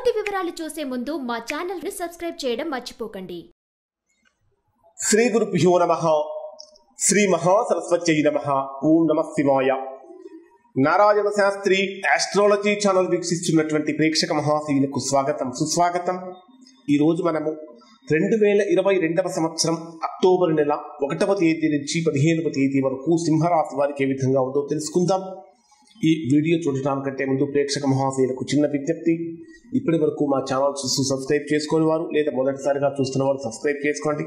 పూర్తి వివరాలు చూసే ముందు మా ఛానల్ని సబ్స్క్రైబ్ చేయడం మర్చిపోకండి. శ్రీ గురుభ్యో నమ. శ్రీ మహాసరస్వత్యై నమ. ఓం నమ శివాయ. నారాయణ శాస్త్రి ఆస్ట్రాలజీ ఛానల్ వీక్షిస్తున్నటువంటి ప్రేక్షక మహాశీలకు స్వాగతం సుస్వాగతం. ఈరోజు మనము రెండు వేల ఇరవై రెండవ సంవత్సరం అక్టోబర్ నెల ఒకటవ తేదీ నుంచి పదిహేనవ తేదీ వరకు సింహరాశి వారికి ఏ విధంగా ఉందో తెలుసుకుందాం. ఈ వీడియో చూడటానికంటే ముందు ప్రేక్షక మహాశయులకు చిన్న విజ్ఞప్తి. ఇప్పటి వరకు మా ఛానల్ చూస్తూ సబ్స్క్రైబ్ చేసుకునే వారు లేదా మొదటిసారిగా చూస్తున్న వారు సబ్స్క్రైబ్ చేసుకోండి.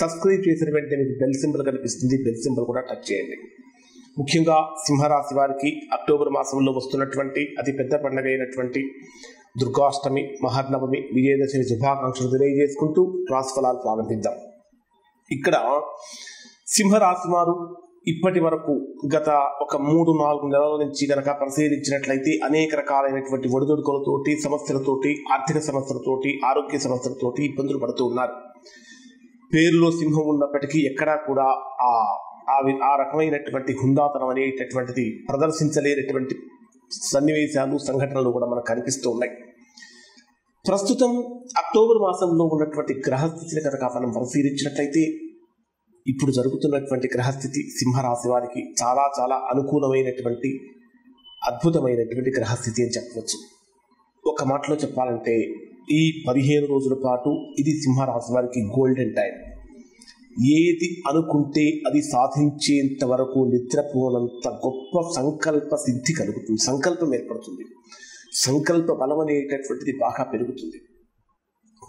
సబ్స్క్రైబ్ చేసిన వెంటనే మీకు బెల్ సింబల్ కనిపిస్తుంది. బెల్ సింబల్ కూడా టచ్ చేయండి. ముఖ్యంగా సింహరాశి వారికి అక్టోబర్ మాసంలో వస్తున్నటువంటి అతి పెద్ద పండుగ అయినటువంటి దుర్గాష్టమి మహానవమి విజయదశమి శుభాకాంక్షలు తెలియజేసుకుంటూ రాశిఫలాలు ప్రారంభిద్దాం. ఇక్కడ సింహరాశి వారు ఇప్పటి వరకు గత ఒక మూడు నాలుగు నెలల నుంచి గనక పరిశీలించినట్లయితే అనేక రకాలైనటువంటి ఒడిదొడుకులతోటి సమస్యలతోటి ఆర్థిక సమస్యలతోటి ఆరోగ్య సమస్యలతోటి ఇబ్బందులు పడుతూ ఉన్నారు. పేరులో సింహం ఉన్నప్పటికీ ఎక్కడా కూడా ఆ ఆ వి- ఆ రకమైనటువంటి హుందాతనం అనేటటువంటిది ప్రదర్శించలేనటువంటి సన్నివేశాలు సంఘటనలు కూడా మనకు కనిపిస్తూ ఉన్నాయి. ప్రస్తుతం అక్టోబర్ మాసంలో ఉన్నటువంటి గ్రహస్థితిని కనుక మనం పరిశీలించినట్లయితే ఇప్పుడు జరుగుతున్నటువంటి గ్రహస్థితి సింహరాశి వారికి చాలా చాలా అనుకూలమైనటువంటి అద్భుతమైనటువంటి గ్రహస్థితి అని చెప్పవచ్చు. ఒక మాటలో చెప్పాలంటే ఈ పదిహేను రోజుల పాటు ఇది సింహరాశి వారికి గోల్డెన్ టైం. ఏది అనుకుంటే అది సాధించేంత వరకు నిద్రపోనంత గొప్ప సంకల్ప సిద్ధి కలుగుతుంది. సంకల్పం ఏర్పడుతుంది. సంకల్ప బలం అనేటటువంటిది బాగా పెరుగుతుంది.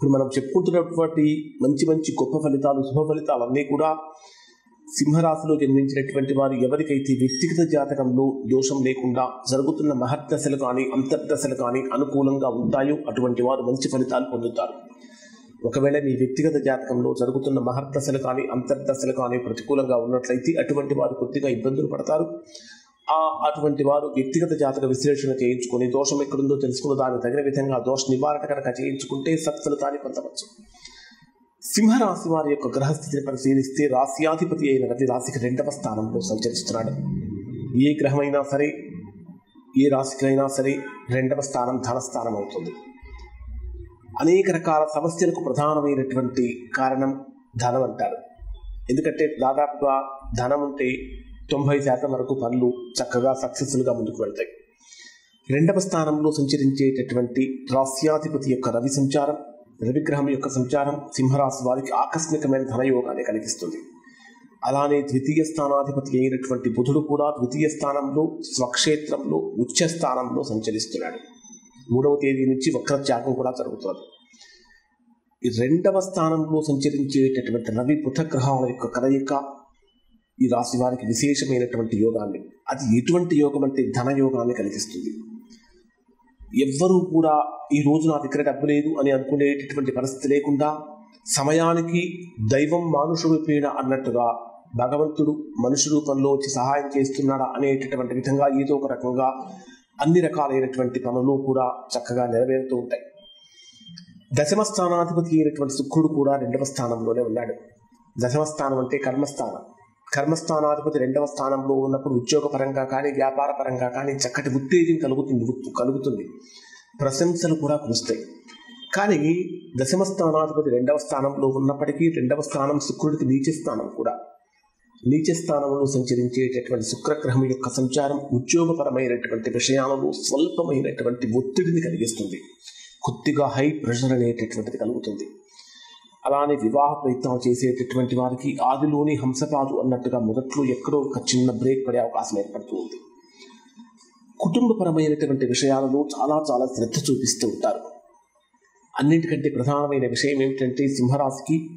ఇప్పుడు మనం చెప్పుకుంటున్నటువంటి మంచి మంచి గొప్ప ఫలితాలు శుభ ఫలితాలు అన్నీ కూడా సింహరాశిలో జన్మించినటువంటి వారు ఎవరికైతే వ్యక్తిగత జాతకంలో దోషం లేకుండా జరుగుతున్న మహర్దశలు కానీ అంతర్దశలు కానీ అనుకూలంగా ఉంటాయో అటువంటి వారు మంచి ఫలితాలు పొందుతారు. ఒకవేళ మీ వ్యక్తిగత జాతకంలో జరుగుతున్న మహర్దశలు కానీ అంతర్దశలు కానీ ప్రతికూలంగా ఉన్నట్లయితే అటువంటి వారు కొద్దిగా ఇబ్బందులు పడతారు. అటువంటి వారు వ్యక్తిగత జాతక విశ్లేషణ చేయించుకొని దోషం ఎక్కడుందో తెలుసుకుని దానికి తగిన విధంగా దోష నివారణ కనుక చేయించుకుంటే సత్ఫలితాన్ని పొందవచ్చు. సింహరాశి వారి యొక్క గ్రహస్థితిని పరిశీలిస్తే రాశ్యాధిపతి అయిన రవి రాశికి రెండవ స్థానంలో సంచరిస్తున్నాడు. ఏ గ్రహమైనా సరే ఏ రాశికైనా సరే రెండవ స్థానం ధనస్థానం అవుతుంది. అనేక రకాల సమస్యలకు ప్రధానమైనటువంటి కారణం ధనం అంటారు. ఎందుకంటే దాదాపుగా ధనం ఉంటే తొంభై శాతం వరకు పనులు చక్కగా సక్సెస్ఫుల్గా ముందుకు వెళ్తాయి. రెండవ స్థానంలో సంచరించేటటువంటి రాస్యాధిపతి యొక్క రవి సంచారం రవిగ్రహం యొక్క సంచారం సింహరాశి వారికి ఆకస్మికమైన ధనయోగాన్ని కలిగిస్తుంది. అలానే ద్వితీయ స్థానాధిపతి అయినటువంటి బుధుడు కూడా ద్వితీయ స్థానంలో స్వక్షేత్రంలో ఉచ్చ స్థానంలో సంచరిస్తున్నాడు. మూడవ తేదీ నుంచి వక్రత్యాగం కూడా జరుగుతుంది. ఈ రెండవ స్థానంలో సంచరించేటటువంటి రవి బుధ గ్రహాల యొక్క కలయిక ఈ రాశి వారికి విశేషమైనటువంటి యోగాన్ని అది ఎటువంటి యోగం అంటే ధన యోగాన్ని కలిగిస్తుంది. ఎవ్వరూ కూడా ఈ రోజు నా దగ్గర డబ్బు లేదు అని అనుకునేటటువంటి పరిస్థితి లేకుండా సమయానికి దైవం మానుషుడు పీడ అన్నట్టుగా భగవంతుడు మనుషు రూపంలో వచ్చి సహాయం చేస్తున్నాడా అనేటటువంటి విధంగా ఏదో ఒక రకంగా అన్ని రకాలైనటువంటి పనులు కూడా చక్కగా నెరవేరుతూ ఉంటాయి. దశమ స్థానాధిపతి అయినటువంటి శుక్రుడు కూడా రెండవ స్థానంలోనే ఉన్నాడు. దశమ స్థానం అంటే కర్మస్థానం. కర్మస్థానాధిపతి రెండవ స్థానంలో ఉన్నప్పుడు ఉద్యోగపరంగా కానీ వ్యాపార పరంగా కానీ చక్కటి ఉత్తేజం కలుగుతుంది కలుగుతుంది. ప్రశంసలు కూడా కురుస్తాయి. కానీ దశమ స్థానాధిపతి రెండవ స్థానంలో ఉన్నప్పటికీ రెండవ స్థానం శుక్రుడికి నీచ స్థానం కూడా. నీచ స్థానంలో సంచరించేటటువంటి శుక్రగ్రహం యొక్క సంచారం ఉద్యోగపరమైనటువంటి విషయాలలో స్వల్పమైనటువంటి ఒత్తిడిని కలిగిస్తుంది. కొద్దిగా హై ప్రెషర్ అనేటటువంటిది కలుగుతుంది. అలానే వివాహ ప్రయత్నం చేసేటటువంటి వారికి ఆదిలోని హంసపాదు అన్నట్టుగా మొదట్లో ఎక్కడో ఒక చిన్న బ్రేక్ పడే అవకాశం ఏర్పడుతూ ఉంది. కుటుంబపరమైనటువంటి విషయాలలో చాలా చాలా శ్రద్ధ చూపిస్తూ ఉంటారు. అన్నింటికంటే ప్రధానమైన విషయం ఏమిటంటే సింహరాశికి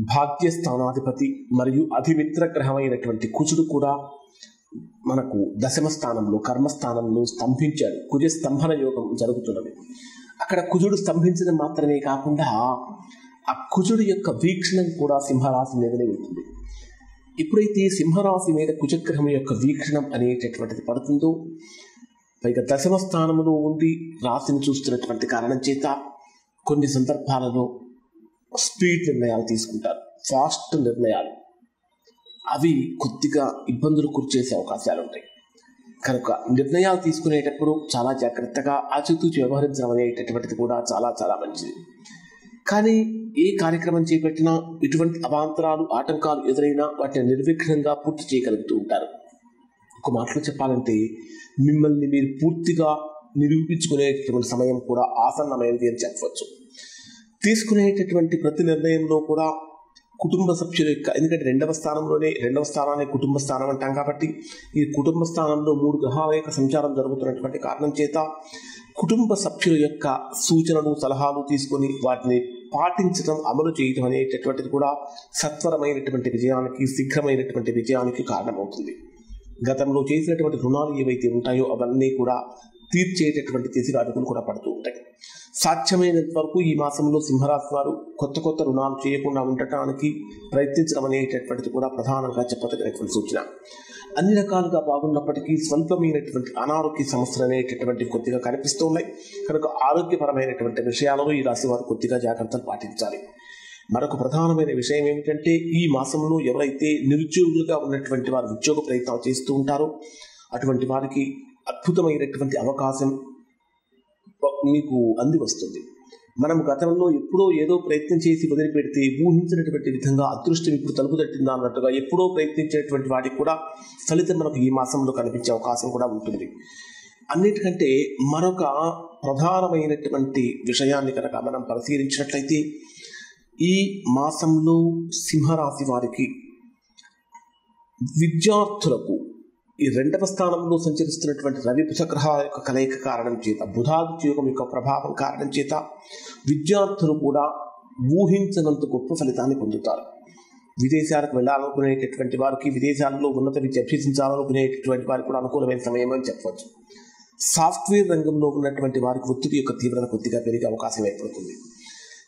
భాగ్యస్థానాధిపతి మరియు అధిమిత్ర గ్రహమైనటువంటి కుజుడు కూడా మనకు దశమ స్థానంలో కర్మస్థానంలో స్తంభించాడు. కుజ స్తంభన యోగం జరుగుతున్నది. అక్కడ కుజుడు స్తంభించడం మాత్రమే కాకుండా ఆ కుజుడు యొక్క వీక్షణం కూడా సింహరాశి మీదనే ఉంటుంది. ఎప్పుడైతే సింహరాశి మీద కుజగ్రహం యొక్క వీక్షణం అనేటటువంటిది పడుతుందో పైగా దశమ స్థానంలో ఉండి రాశిని చూస్తున్నటువంటి కారణం చేత కొన్ని సందర్భాలలో స్పీడ్ నిర్ణయాలు తీసుకుంటారు ఫాస్ట్ నిర్ణయాలు. అవి కొద్దిగా ఇబ్బందులు కురిచేసే అవకాశాలు ఉంటాయి. కనుక నిర్ణయాలు తీసుకునేటప్పుడు చాలా జాగ్రత్తగా ఆచితూచి వ్యవహరించడం అనేటటువంటిది కూడా చాలా చాలా మంచిది. కానీ ఏ కార్యక్రమం చేపట్టినా ఎటువంటి అవాంతరాలు ఆటంకాలు ఎదురైనా వాటిని నిర్విఘ్నంగా పూర్తి చేయగలుగుతూ ఉంటారు. ఒక మాటలో చెప్పాలంటే మిమ్మల్ని మీరు పూర్తిగా నిరూపించుకునేటటువంటి సమయం కూడా ఆసన్నమైనది అని చెప్పవచ్చు. తీసుకునేటటువంటి ప్రతి నిర్ణయంలో కూడా కుటుంబ సభ్యుల యొక్క ఎందుకంటే రెండవ స్థానంలోనే రెండవ స్థానాన్ని కుటుంబ స్థానం అంటాం కాబట్టి ఈ కుటుంబ స్థానంలో మూడు గ్రహాల యొక్క సంచారం జరుగుతున్నటువంటి కారణం చేత కుటుంబ సభ్యుల యొక్క సూచనలు సలహాలు తీసుకొని వాటిని పాటించడం అమలు చేయడం అనేటటువంటిది కూడా సత్వరమైనటువంటి విజయానికి శీఘ్రమైనటువంటి విజయానికి కారణమవుతుంది. గతంలో చేసినటువంటి రుణాలు ఏవైతే ఉంటాయో అవన్నీ కూడా తీర్చేటటువంటి దిశగా అడుగులు కూడా పడుతూ ఉంటాయి. సాధ్యమైనంత వరకు ఈ మాసంలో సింహరాశి వారు కొత్త కొత్త రుణాలు చేయకుండా ఉండటానికి ప్రయత్నించడం అనేటటువంటిది కూడా ప్రధానంగా చెప్పదగినటువంటి సూచన. అన్ని రకాలుగా బాగున్నప్పటికీ స్వల్పమైనటువంటి అనారోగ్య సమస్యలు అనేటటువంటి కొద్దిగా కనిపిస్తూ ఉన్నాయి కనుక ఆరోగ్యపరమైనటువంటి విషయాలలో ఈ రాశి వారు కొద్దిగా జాగ్రత్తలు పాటించాలి. మరొక ప్రధానమైన విషయం ఏమిటంటే ఈ మాసంలో ఎవరైతే నిరుద్యోగులుగా ఉన్నటువంటి వారు ఉద్యోగ ప్రయత్నాలు చేస్తూ ఉంటారో అటువంటి వారికి అద్భుతమైనటువంటి అవకాశం మీకు అంది వస్తుంది మనం గతంలో ఎప్పుడో ఏదో ప్రయత్నం చేసి వదిలిపెడితే ఊహించినటువంటి విధంగా అదృష్టం ఇప్పుడు తలుపు తట్టిందా అన్నట్టుగా ఎప్పుడో ప్రయత్నించేటువంటి వాటికి కూడా ఫలితం మనకు ఈ మాసంలో కనిపించే అవకాశం కూడా ఉంటుంది. అన్నిటికంటే మరొక ప్రధానమైనటువంటి విషయాన్ని కనుక మనం పరిశీలించినట్లయితే ఈ మాసంలో సింహరాశి వారికి విద్యార్థులకు ఈ రెండవ స్థానంలో సంచరిస్తున్నటువంటి రవి పుసగ్రహ యొక్క కలయిక కారణం చేత బుధాదిత్య యోగం యొక్క ప్రభావం కారణం చేత విద్యార్థులు కూడా ఊహించినంత గొప్ప ఫలితాన్ని పొందుతారు. విదేశాలకు వెళ్ళాలనుకునేటటువంటి వారికి విదేశాల్లో ఉన్నత విద్య అభ్యసించాలనుకునేటటువంటి వారికి కూడా అనుకూలమైన సమయం అని చెప్పవచ్చు. సాఫ్ట్వేర్ రంగంలో ఉన్నటువంటి వారికి ఒత్తిడి యొక్క తీవ్రత కొద్దిగా పెరిగే అవకాశం ఏర్పడుతుంది.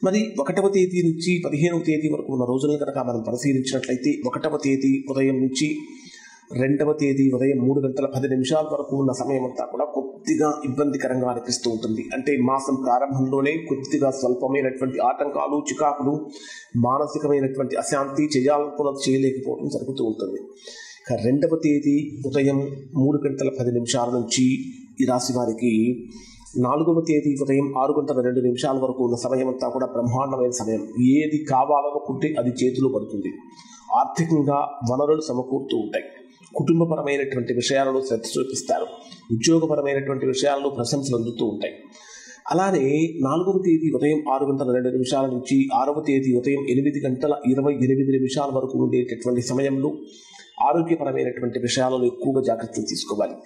మరి ఒకటవ తేదీ నుంచి పదిహేనవ తేదీ వరకు ఉన్న రోజులను కనుక మనం పరిశీలించినట్లయితే ఒకటవ తేదీ ఉదయం నుంచి రెండవ తేదీ ఉదయం మూడు గంటల పది నిమిషాల వరకు ఉన్న సమయం అంతా కూడా కొద్దిగా ఇబ్బందికరంగా అనిపిస్తూ ఉంటుంది. అంటే మాసం ప్రారంభంలోనే కొద్దిగా స్వల్పమైనటువంటి ఆటంకాలు చికాకులు మానసికమైనటువంటి అశాంతి చేయాలనుకున్నది చేయలేకపోవడం జరుగుతూ ఉంటుంది. ఇక రెండవ తేదీ ఉదయం మూడు గంటల పది నిమిషాల నుంచి ఈ రాశి వారికి నాలుగవ తేదీ ఉదయం ఆరు గంటల రెండు నిమిషాల వరకు ఉన్న సమయం అంతా కూడా బ్రహ్మాండమైన సమయం. ఏది కావాలనుకుంటే అది చేతిలో పడుతుంది. ఆర్థికంగా వనరులు సమకూరుతూ ఉంటాయి. కుటుంబపరమైనటువంటి విషయాలలో శ్రద్ధ చూపిస్తారు. ఉద్యోగపరమైనటువంటి విషయాల్లో ప్రశంసలు అందుతూ ఉంటాయి. అలానే నాలుగవ తేదీ ఉదయం ఆరు గంటల రెండు నిమిషాల నుంచి ఆరవ తేదీ ఉదయం ఎనిమిది గంటల ఇరవై ఎనిమిది నిమిషాల వరకు ఉండేటటువంటి సమయంలో ఆరోగ్యపరమైనటువంటి విషయాలలో ఎక్కువగా జాగ్రత్తలు తీసుకోవాలి.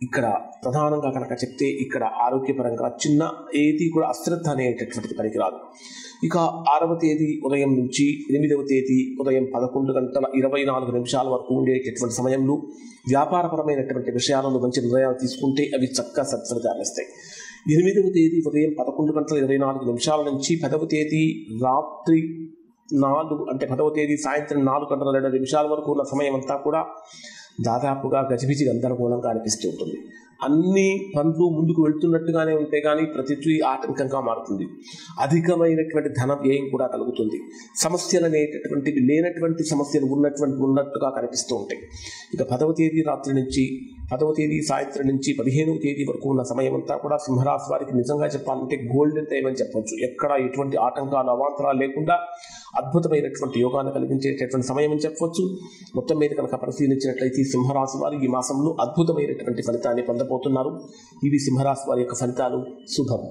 ఇక్కడ ప్రధానంగా కనుక చెప్తే ఇక్కడ ఆరోగ్యపరంగా చిన్న ఏది కూడా అశ్రద్ధ అనేటటువంటిది పనికిరాదు. ఇక ఆరవ తేదీ ఉదయం నుంచి ఎనిమిదవ తేదీ ఉదయం పదకొండు గంటల ఇరవై నాలుగు నిమిషాల వరకు ఉండేటటువంటి సమయంలో వ్యాపారపరమైనటువంటి విషయాలలో మంచి నిర్ణయాలు తీసుకుంటే అవి చక్కగా సత్ఫలితాన్నిస్తాయి ఎనిమిదవ తేదీ ఉదయం పదకొండు గంటల ఇరవై నాలుగు నిమిషాల నుంచి పదవ తేదీ రాత్రి నాలుగు అంటే పదవ తేదీ సాయంత్రం నాలుగు గంటల రెండు నిమిషాల వరకు ఉన్న సమయం అంతా కూడా దాదాపుగా గజిబిజి గందరగోళంగా అనిపిస్తూ ఉంటుంది. అన్ని పనులు ముందుకు వెళ్తున్నట్టుగానే ఉంటే కానీ ప్రతిదీ ఆటంకంగా మారుతుంది. అధికమైనటువంటి ధన వ్యయం కూడా కలుగుతుంది. సమస్యలు అనేటటువంటివి లేనటువంటి సమస్యలు ఉన్నటువంటి ఉన్నట్టుగా కనిపిస్తూ ఉంటాయి. ఇక పదవ తేదీ రాత్రి నుంచి పదవ తేదీ సాయంత్రం నుంచి పదిహేనవ తేదీ వరకు ఉన్న సమయం అంతా కూడా సింహరాశి వారికి నిజంగా చెప్పాలంటే గోల్డెన్ టైం అని చెప్పవచ్చు ఎక్కడ ఎటువంటి ఆటంకాలు అవాంతరాలు లేకుండా అద్భుతమైనటువంటి యోగాన్ని కలిగించేటటువంటి సమయం అని చెప్పవచ్చు మొత్తం మీద కనుక పరిశీలించినట్లయితే సింహరాశి వారు ఈ మాసంలో అద్భుతమైనటువంటి ఫలితాన్ని పొందబోతున్నారు ఇవి సింహరాశి వారి యొక్క ఫలితాలు. శుభం.